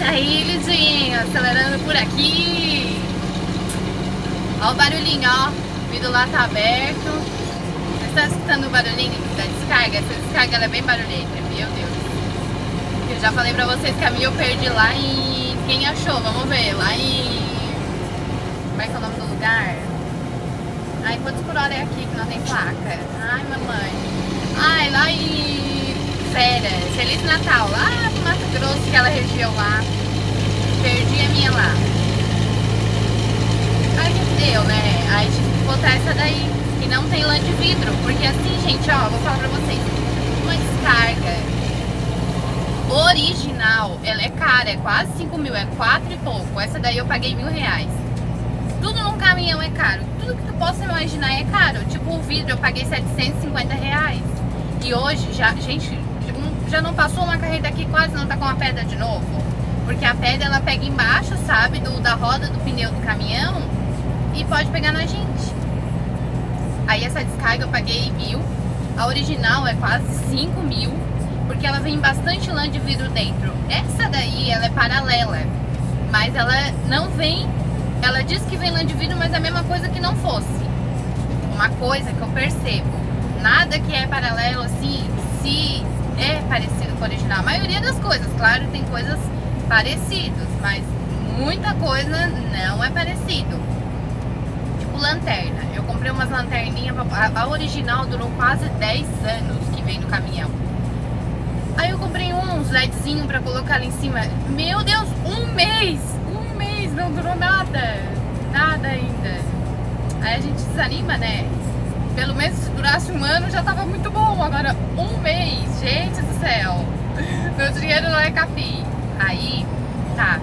isso aí, Lidinho. Acelerando por aqui. Ó o barulhinho, ó. O vidro lá tá aberto. Vocês estão escutando o barulhinho da descarga? Essa descarga ela é bem barulhenta, meu Deus. Eu já falei pra vocês que a minha eu perdi lá em... Quem achou? Vamos ver. Lá em... Como é que é o nome do lugar? Ai, quantos por hora é aqui que não tem placa? Ai, mamãe. Ai, lá em Férias. Feliz Natal. Lá no Mato Grosso, aquela região lá. Perdi a minha lá. Aí deu, né? Aí tive que botar essa daí. Que não tem lã de vidro. Porque assim, gente, ó, vou falar pra vocês. Uma descarga original, ela é cara, é quase 5 mil, é 4 e pouco. Essa daí eu paguei mil reais. Tudo num caminhão é caro. Tudo que tu possa imaginar é caro. Tipo o vidro eu paguei 750 reais. E hoje, já, gente, já não passou uma carreta aqui, quase não tá com a pedra de novo. Porque a pedra ela pega embaixo, sabe, do, da roda do pneu do caminhão e pode pegar na gente. Aí essa descarga eu paguei mil. A original é quase 5 mil. Porque ela vem bastante lã de vidro dentro. Essa daí, ela é paralela. Mas ela não vem ela diz que vem lã de vidro, mas é a mesma coisa que não fosse. Uma coisa que eu percebo, nada que é paralelo assim, se é parecido com o original. A maioria das coisas, claro, tem coisas parecidas, mas muita coisa não é parecido. Tipo lanterna. Eu comprei umas lanterninhas, a original durou quase 10 anos que vem no caminhão. Aí eu comprei uns LEDzinho pra colocar ali em cima. Meu Deus, um mês! não durou nada. Nada ainda. Aí a gente desanima, né? Pelo menos se durasse um ano já tava muito bom. Agora, um mês, gente do céu. Meu dinheiro não é capim. Aí, tá.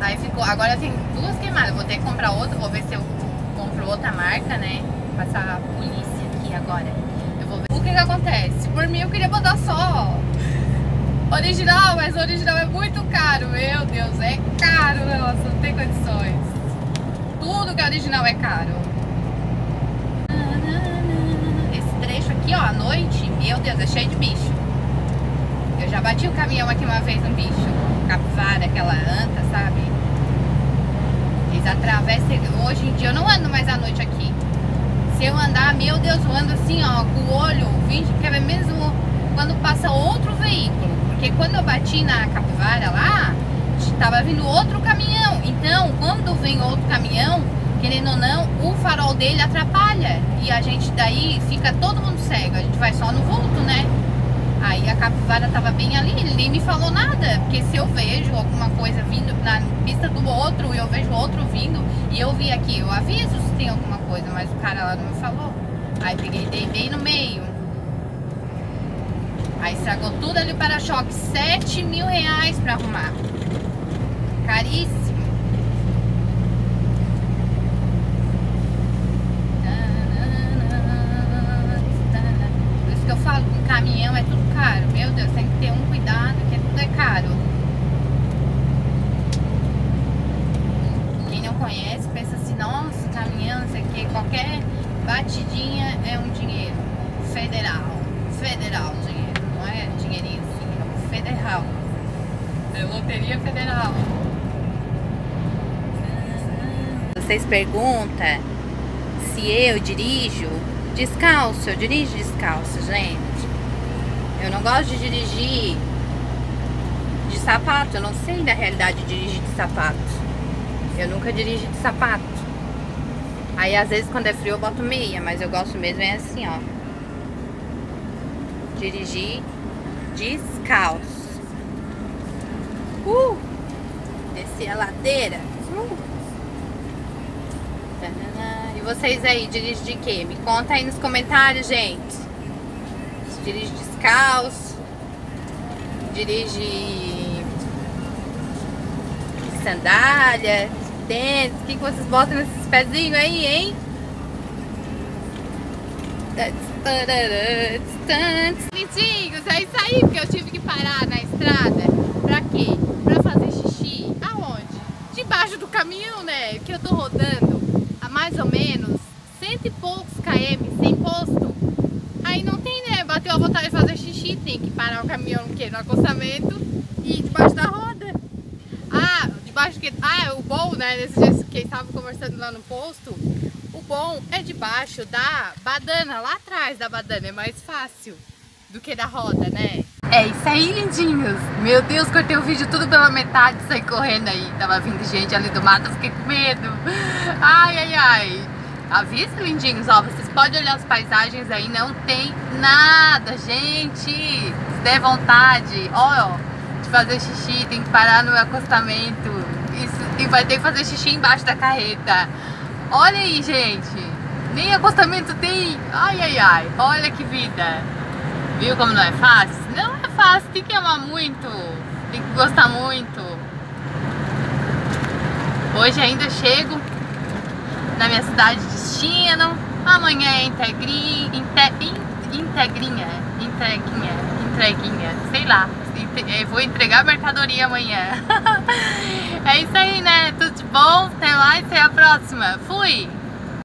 Aí ficou. Agora tem duas queimadas. Vou ter que comprar outra. Vou ver se eu compro outra marca, né? Passar a polícia aqui agora. Eu vou ver. O que que acontece? Por mim eu queria botar só original, mas o original é muito caro. Meu Deus, é caro negócio, não tem condições. Tudo que é original é caro. Ó, à noite, meu Deus, é cheio de bicho. Eu já bati o caminhão aqui uma vez um bicho, capivara, aquela anta, sabe? Eles atravessam. Hoje em dia eu não ando mais à noite aqui. Se eu andar, meu Deus, eu ando assim, ó, com o olho, quer ver mesmo quando passa outro veículo. Porque quando eu bati na capivara lá, estava vindo outro caminhão. Então, quando vem outro caminhão, querendo ou não, o farol dele atrapalha. E a gente daí fica todo mundo cego. A gente vai só no vulto, né? Aí a capivara tava bem ali, ele nem me falou nada. Porque se eu vejo alguma coisa vindo na pista do outro, e eu vejo outro vindo, e eu vi aqui, eu aviso se tem alguma coisa, mas o cara lá não me falou. Aí peguei dei bem no meio. Aí estragou tudo ali o para-choque. 7 mil reais pra arrumar. Caríssimo. Por isso que eu falo, um caminhão é tudo caro. Meu Deus, tem que ter um cuidado, que tudo é caro. Quem não conhece, pensa assim, nossa, caminhão, não sei o que, qualquer batidinha é um dinheiro. Federal. Federal, dinheiro dinheirinho assim, federal. É loteria federal. Vocês perguntam se eu dirijo descalço. Eu dirijo descalço, gente. Eu não gosto de dirigir de sapato. Eu não sei na realidade dirigir de sapato. Eu nunca dirigi de sapato. Aí às vezes quando é frio eu boto meia, mas eu gosto mesmo é assim, ó. Dirigir descalço. Uh! Desci a ladeira. Uh! E vocês aí, dirigem de quê? Me conta aí nos comentários, gente. Dirige descalço. Dirige sandália, tênis. O que, que vocês botam nesses pezinhos aí, hein? Lindinhos, é isso aí, porque eu tive que parar na estrada. Pra quê? Pra fazer xixi. Aonde? Debaixo do caminhão, né? Que eu tô rodando a mais ou menos cento e poucos km sem posto. Aí não tem, né? Bateu a vontade de fazer xixi, tem que parar o caminhão quê? no acostamento e debaixo da roda. bom, né, nesse dia que estava conversando lá no posto, o bom é debaixo da badana, lá atrás da badana, é mais fácil do que da roda, né? É isso aí, lindinhos. Meu Deus, cortei o vídeo tudo pela metade, saí correndo aí. Tava vindo gente ali do mato, fiquei com medo. Ai, ai, ai. Avisa, lindinhos, ó, vocês podem olhar as paisagens aí, não tem nada, gente. Se der vontade, ó, de fazer xixi, tem que parar no acostamento. Isso, e vai ter que fazer xixi embaixo da carreta. Olha aí, gente. Nem acostamento tem. Ai, ai, ai. Olha que vida. Viu como não é fácil? Não é fácil, tem que amar muito. Tem que gostar muito. Hoje ainda chego na minha cidade de. Amanhã é integrinha, integrinha, entreguinha, entreguinha, sei lá. Vou entregar mercadoria amanhã. é isso aí, né? Tudo de bom? Até mais, até a próxima. Fui!